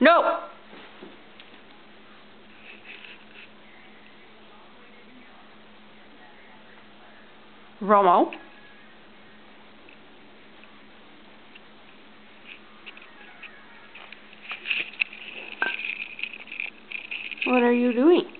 No! Romo? What are you doing?